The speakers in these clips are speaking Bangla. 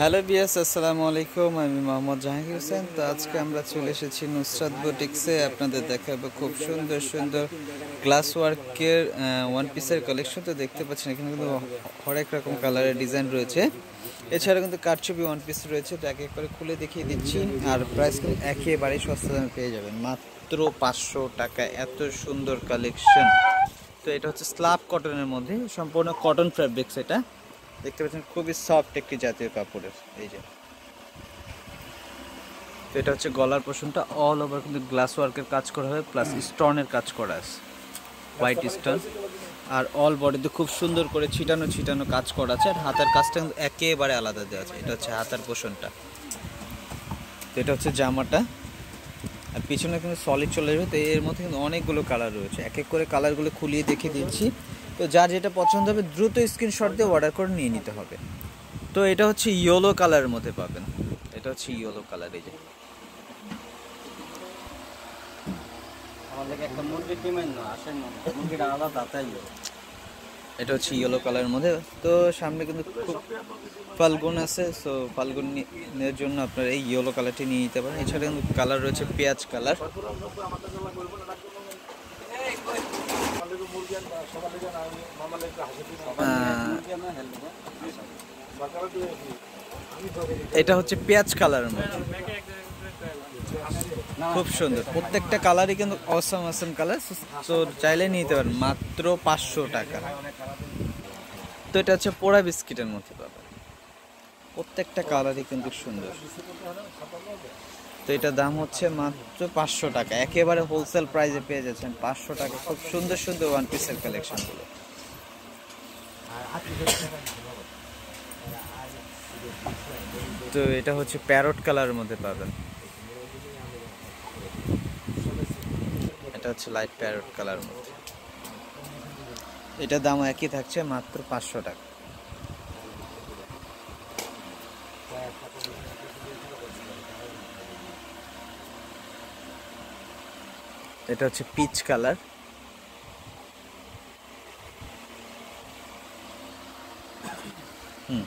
হ্যালো বিয়াস, আসসালামু আলাইকুম। আমি মোহাম্মদ জাহাঙ্গীর হোসেন। তো আজকে আমরা চলে এসেছি নুসরাত বুটিক্সে। আপনাদের দেখাবো খুব সুন্দর সুন্দর গ্লাস ওয়ার্কের ওয়ান পিসের কালেকশন তো দেখতে পাচ্ছেন, এখানে কিন্তু হরেক রকম কালারের ডিজাইন রয়েছে। এছাড়া কিন্তু কারচুপি ওয়ান পিস রয়েছে। এক এক করে খুলে দেখিয়ে দিচ্ছি। আর প্রাইস কিন্তু একেবারেই সস্তা দামে পেয়ে যাবেন। মাত্র পাঁচশো টাকা। এত সুন্দর কালেকশন তো এটা হচ্ছে স্লাব কটনের মধ্যে। সম্পূর্ণ কটন ফ্যাব্রিক্স এটা দেখতে পাচ্ছেন খুবই সফট একটি জাতীয় কাপড়ের এই যে। তো এটা হচ্ছে গলার পোষণটা অল ওভার কিন্তু গ্লাস ওয়ার্কের কাজ করা হয় প্লাস স্টোনের কাজ করা আছে। হোয়াইট স্টোন আর অল বডিতে খুব সুন্দর করে ছিটানো ছিটানো কাজ করা আছে আর হাতার কাজটা কিন্তু একেবারে আলাদা দেওয়া আছে। এটা হচ্ছে হাতার পোষণটা। তো এটা হচ্ছে জামাটা। আর পিছনে কিন্তু সলিড চলে যাবে তো এর মধ্যে কিন্তু অনেকগুলো কালার রয়েছে। এক এক করে কালারগুলো খুলিয়ে দেখে দিচ্ছি। তো যার যেটা পছন্দ হবে দ্রুত স্ক্রিনশট দিয়ে অর্ডার করে নিয়ে নিতে হবে। তো এটা হচ্ছে ইয়েলো কালারের মধ্যে পাবেন। এটা হচ্ছে ইয়েলো কালার এই যে। এটা হচ্ছে ইয়েলো কালারের মধ্যে। তো সামনে কিন্তু খুব ফাল্গুন আছে সো ফাল্গুনের জন্য আপনার এই ইয়েলো কালারটি নিয়ে নিতে পারেন। এছাড়া কিন্তু কালার রয়েছে পেঁয়াজ কালার এটা হচ্ছে পেঁয়াজ কালারের মধ্যে। খুব সুন্দর। প্রত্যেকটা কালারই কিন্তু অসম অসম কালার তো চাইলে নিতে পারেন। মাত্র পাঁচশো টাকা। তো এটা হচ্ছে পোড়া বিস্কিটের মধ্যে পাবেন। প্রত্যেকটা কালারই কিন্তু সুন্দর। তো এটা দাম হচ্ছে মাত্র পাঁচশো টাকা। একেবারে হোলসেল প্রাইসে পেয়ে যাচ্ছেন পাঁচশো টাকা। খুব সুন্দর সুন্দর ওয়ান পিসের কালেকশনগুলো তো এটা হচ্ছে প্যারট কালারের মধ্যে পাবেন। এটা হচ্ছে লাইট প্যারট কালার মধ্যে। এটা দাম একই থাকছে মাত্র পাঁচশো টাকা। এটা হচ্ছে পিচ কালার হুম।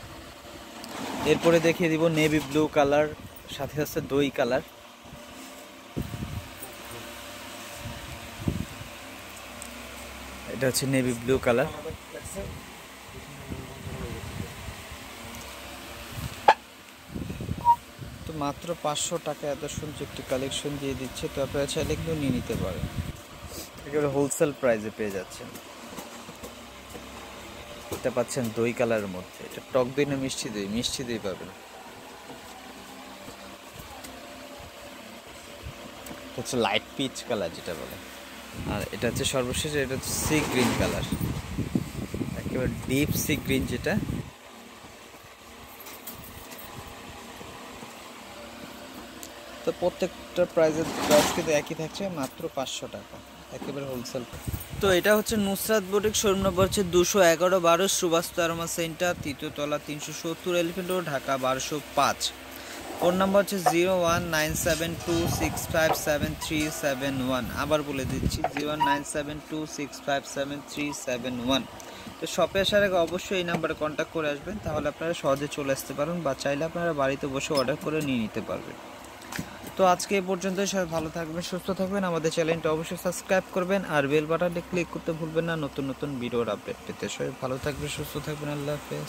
এরপরে দেখিয়ে দিব নেভি ব্লু কালার সাথে আছে দই কালার এটা হচ্ছে নেভি ব্লু কালার মাত্র পাঁচশো টাকা এত সুন্দর একটি কালেকশন দিয়ে দিচ্ছে, তো আপনারা চাইলে কিন্তু নিয়ে নিতে পারেন। একেবারে হোলসেল প্রাইসে পেয়ে যাচ্ছেন। এটা পাচ্ছেন দই কালারের মধ্যে। এটা টক দই না মিষ্টি দই? মিষ্টি দই পাবেন। হচ্ছে লাইট পিচ কালার যেটা বলে। আর এটা হচ্ছে সর্বশেষ, এটা হচ্ছে সি গ্রিন কালার একেবারে ডিপ সি গ্রিন যেটা। তো প্রত্যেকটা প্রাইজের প্রাইস কিন্তু একই থাকছে, মাত্র পাঁচশো টাকা, একেবারে হোলসেল তো এটা হচ্ছে নুসরাত বুটিক, শোরুম নম্বর হচ্ছে দুশো এগারো, বারো সুবাস্ত আরমা সেন্টার তৃতীয়তলা তিনশো সত্তর এলিফেন্ট রোড ঢাকা বারোশো পাঁচ। ফোন নাম্বার হচ্ছে zero one nine seven two six five seven three seven one আবার বলে দিচ্ছি zero nine seven two six five seven three seven one তো শপে আসার আগে অবশ্যই এই নাম্বারে কন্ট্যাক্ট করে আসবেন, তাহলে আপনারা সহজে চলে আসতে পারেন, বা চাইলে আপনারা বাড়িতে বসে অর্ডার করে নিয়ে নিতে পারবেন। তো আজকে এ পর্যন্তই, সবাই ভালো থাকবেন, সুস্থ থাকবেন। আমাদের চ্যানেলটা অবশ্যই সাবস্ক্রাইব করবেন আর বেল বাটনটি ক্লিক করতে ভুলবেন না। নতুন নতুন ভিডিওর আপডেট পেতে সবাই ভালো থাকবেন, সুস্থ থাকবেন। আল্লাহ হাফেজ।